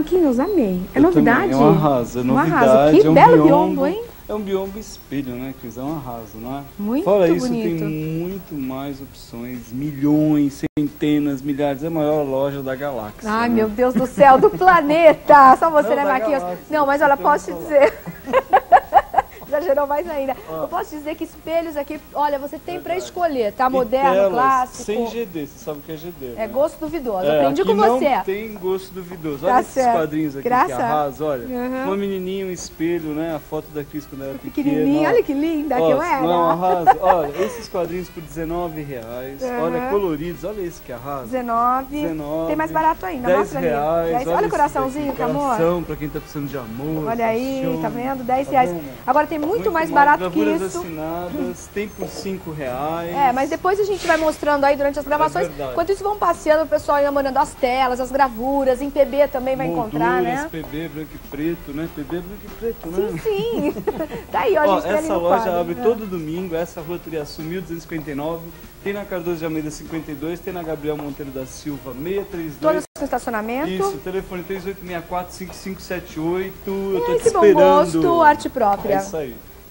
Marquinhos, amei. É Eu novidade? também, É um arraso, é Um novidade. arraso. Que é um belo biombo, hein? É um biombo espelho, né, Cris? É um arraso, não é? Muito Fora isso, bonito. tem muito mais opções, milhões, centenas, milhares. É a maior loja da galáxia. Ai, né? meu Deus do céu, do planeta! Só você, Não, né, Marquinhos? galáxia, Não, mas olha, posso te que dizer. Exagerou mais ainda. Eu posso dizer que espelhos aqui, olha, você tem pra Verdade. escolher, tá? Moderno, telas clássico. Sem GD, você sabe o que é GD, É né? gosto duvidoso. É, Aprendi com você. não tem gosto duvidoso. Tá Olha esses certo. quadrinhos aqui Graça. que arrasa, olha. Uhum. Uma menininha, um espelho, né? A foto da Cris quando era pequena. Pequenininha, olha que linda que Ó, eu era. Não é arraso? Olha, esses quadrinhos por 19,00 reais. Uhum. Olha, coloridos. Olha esse que arrasa. 19. 19. Tem mais barato ainda, 10 mostra ali. reais. Dez- Olha o coraçãozinho, daqui, que amor. Coração pra quem tá precisando de amor. Olha aí, tá vendo? 10 Tá reais. Agora tem muito, mais barato que isso. assinadas, tem por 5 reais. É, mas depois a gente vai mostrando aí durante as gravações. É. Enquanto isso, vão passeando, o pessoal namorando as telas, as gravuras, em PB também vai encontrar, Molduras, né? PB, branco e preto, né? PB, branco e preto, Sim, né? sim. tá aí, ó, a gente essa loja quadro. abre É. todo domingo, essa rua Turiaçu 1259, tem na Cardoso de Almeida 52, tem na Gabriel Monteiro da Silva 632. Todas no estacionamento. Isso, telefone 3864-5578. Eu tô E te esse bom esperando. gosto, arte própria. É isso aí.